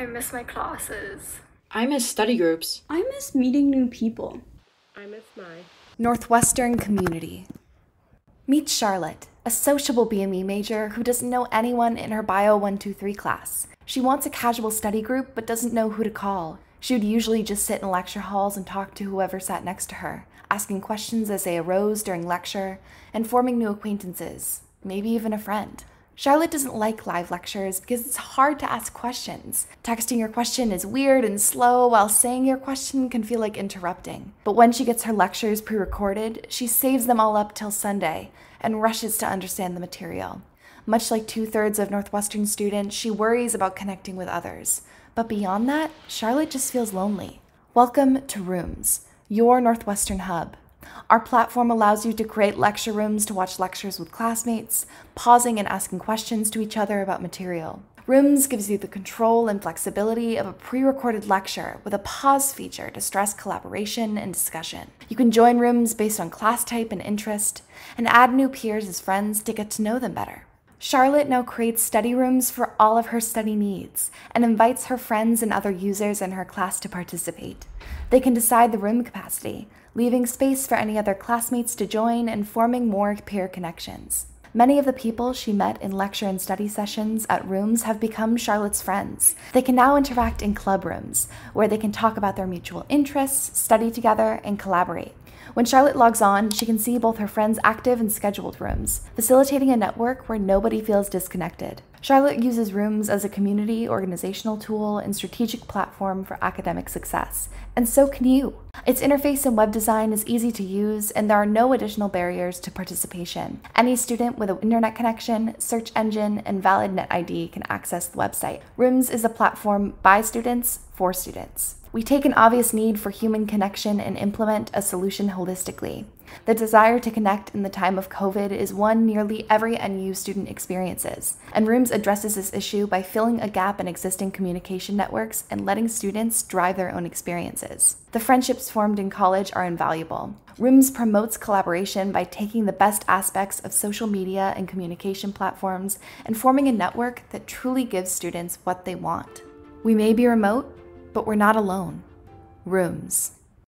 I miss my classes. I miss study groups. I miss meeting new people. I miss my Northwestern Community. Meet Charlotte, a sociable BME major who doesn't know anyone in her Bio 123 class. She wants a casual study group but doesn't know who to call. She would usually just sit in lecture halls and talk to whoever sat next to her, asking questions as they arose during lecture, and forming new acquaintances, maybe even a friend. Charlotte doesn't like live lectures because it's hard to ask questions. Texting your question is weird and slow, while saying your question can feel like interrupting. But when she gets her lectures pre recorded, she saves them all up till Sunday and rushes to understand the material. Much like two thirds of Northwestern students, she worries about connecting with others. But beyond that, Charlotte just feels lonely. Welcome to Roomz, your Northwestern hub. Our platform allows you to create lecture rooms to watch lectures with classmates, pausing and asking questions to each other about material. Roomz gives you the control and flexibility of a pre recorded lecture with a pause feature to stress collaboration and discussion. You can join rooms based on class type and interest, and add new peers as friends to get to know them better. Charlotte now creates study rooms for all of her study needs and invites her friends and other users in her class to participate. They can decide the room capacity, leaving space for any other classmates to join and forming more peer connections. Many of the people she met in lecture and study sessions at rooms have become Charlotte's friends. They can now interact in club rooms, where they can talk about their mutual interests, study together, and collaborate. When Charlotte logs on, she can see both her friends' active and scheduled rooms, facilitating a network where nobody feels disconnected. Charlotte uses rooms as a community organizational tool and strategic platform for academic success, and so can you. Its interface and web design is easy to use, and there are no additional barriers to participation. Any student with an internet connection, search engine, and valid net ID can access the website. Roomz is a platform by students for students. We take an obvious need for human connection and implement a solution holistically. The desire to connect in the time of COVID is one nearly every NU student experiences, and Roomz addresses this issue by filling a gap in existing communication networks and letting students drive their own experiences. The friendships formed in college are invaluable. Roomz promotes collaboration by taking the best aspects of social media and communication platforms and forming a network that truly gives students what they want. We may be remote, but we're not alone. Roomz.